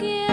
Yeah.